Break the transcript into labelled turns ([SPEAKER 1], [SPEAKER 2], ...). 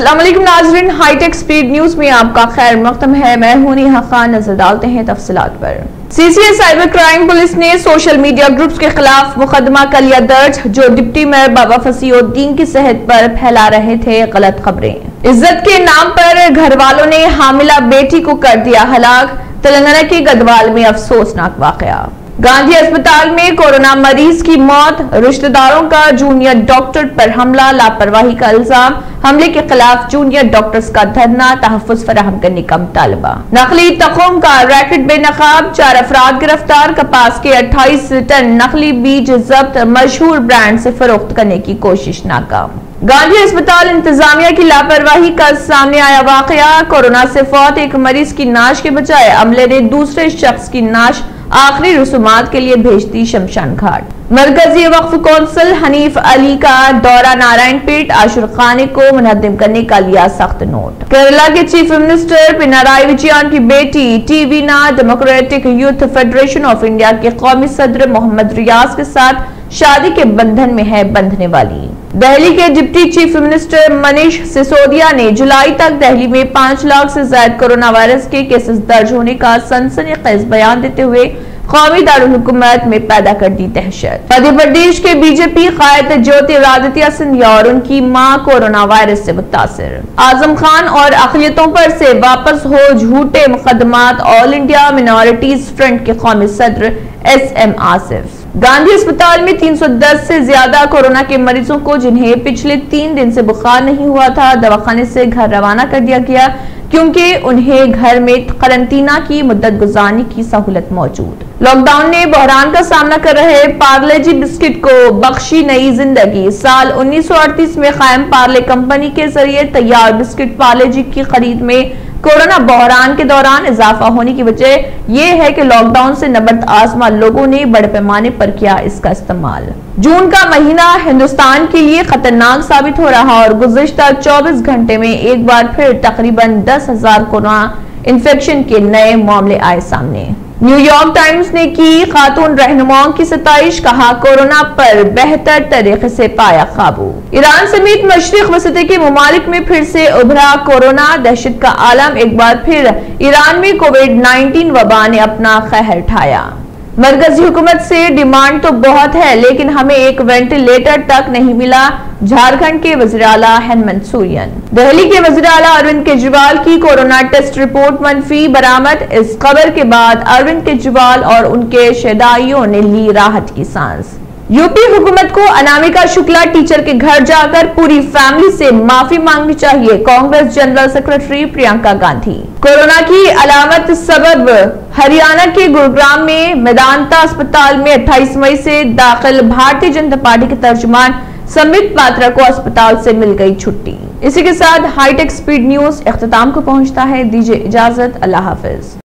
[SPEAKER 1] वालेकुम नाजरीन hi tech speed news में आपका खैर मकदम है। मैं हूँ नेहा खान। नज़र डालते हैं तफसीलात पर। सीसीए साइबर क्राइम पुलिस ने सोशल मीडिया ग्रुप्स के खिलाफ मुकदमा कर लिया दर्ज, जो डिप्टी मेयर बाबा फसीउद्दीन की सेहत पर फैला रहे थे गलत खबरें। इज़्ज़त के नाम पर घर वालों ने हामिला बेटी को कर दिया हलाक। तेलंगाना के गदवाल में अफसोसनाक वाकया। गांधी अस्पताल में कोरोना मरीज़ की मौत, रिश्तेदारों का जूनियर डॉक्टर पर हमला, लापरवाही का इल्ज़ाम, हमले के खिलाफ जूनियर डॉक्टर्स का धरना तहफ़ फराहम करने का मुतालबा। नकली तखम का रैकेट बेनकाब, चार अफराद गिरफ़्तार, कपास के 28 टन नकली बीज जब्त, मशहूर ब्रांड से फरोख्त करने की कोशिश नाकाम। गांधी अस्पताल इंतजामिया की लापरवाही का सामने आया वाकया, कोरोना से फौत एक मरीज़ की नाश के बजाय अमले ने दूसरे शख्स की नाश आखिरी रसूमात के लिए भेजती शमशान घाट। मरकजी वक्फ कौंसिल हनीफ अली का दौरा नारायण पेट आशुर खाने को मुनदम करने का लिया सख्त नोट। केरला के चीफ मिनिस्टर पिनाराई विजयन की बेटी टीवीना Democratic Youth Federation of India के कौमी सदर मोहम्मद रियाज के साथ शादी के बंधन में है बंधने वाली। दिल्ली के deputy chief minister Manish Sisodia ने जुलाई तक दिल्ली में पाँच लाख से ज़्यादा कोरोना वायरस के केसेस दर्ज होने का सनसनीखेज बयान देते हुए कौमी दारकूमत में पैदा कर दी दहशत। मध्य प्रदेश के बीजेपी कायद ज्योतिरादित्य सिंधिया और उनकी माँ कोरोना वायरस से मुतासर। आज़म खान और अखिलियतों पर से वापस हो झूठे मुकदमात ऑल इंडिया मिनोरिटीज फ्रंट के कौमी सदर एस एम आसिफ। गांधी अस्पताल में 310 से ज़्यादा कोरोना के मरीजों को, जिन्हें पिछले तीन दिन से बुखार नहीं हुआ था, दवाखाने से घर रवाना कर दिया गया, क्योंकि उन्हें घर में करंतना की मुद्दत गुजारने की सहूलत मौजूद। लॉकडाउन ने बहरान का सामना कर रहे पार्ले जी बिस्किट को बख्शी नई ज़िंदगी। साल 1938 में कायम पार्ले कंपनी के ज़रिए तैयार बिस्किट पार्ले जी की खरीद में कोरोना बहरान के दौरान इजाफा होने की वजह यह है कि लॉकडाउन से नबर्द आजमा लोगों ने बड़े पैमाने पर किया इसका इस्तेमाल। जून का महीना हिंदुस्तान के लिए खतरनाक साबित हो रहा और गुजशत 24 घंटे में एक बार फिर तकरीबन दस हज़ार कोरोना इन्फेक्शन के नए मामले आए सामने। न्यूयॉर्क टाइम्स ने की खातून रहनुमाओं की सताइश, कहा कोरोना पर बेहतर तरीके से पाया काबू। ईरान समेत मशरक वसते के ममालिक में फिर से उभरा कोरोना। दहशत का आलम एक बार फिर ईरान में कोविड 19 वबा ने अपना कहर ठाया। मरकजी हुकूमत से डिमांड तो बहुत है, लेकिन हमें एक वेंटिलेटर तक नहीं मिला। झारखंड के वजर अला हेमंत सोरेन दिल्ली के वजर अला अरविंद केजरीवाल की कोरोना टेस्ट रिपोर्ट मनफी बरामद। इस खबर के बाद अरविंद केजरीवाल और उनके शेदाइयों ने ली राहत की सांस। यूपी हुकूमत को अनामिका शुक्ला टीचर के घर जाकर पूरी फैमिली से माफ़ी मांगनी चाहिए Congress general secretary Priyanka Gandhi. Corona की अलामत सबब, हरियाणा के गुरुग्राम में मैदानता अस्पताल में 28 मई से दाखिल भारतीय जनता पार्टी के तर्जुमान समित पात्रा को अस्पताल से मिल गई छुट्टी। इसी के साथ हाईटेक स्पीड न्यूज़ अख्ताम को पहुँचता है। दीजिए इजाज़त, अल्लाह हाफिज।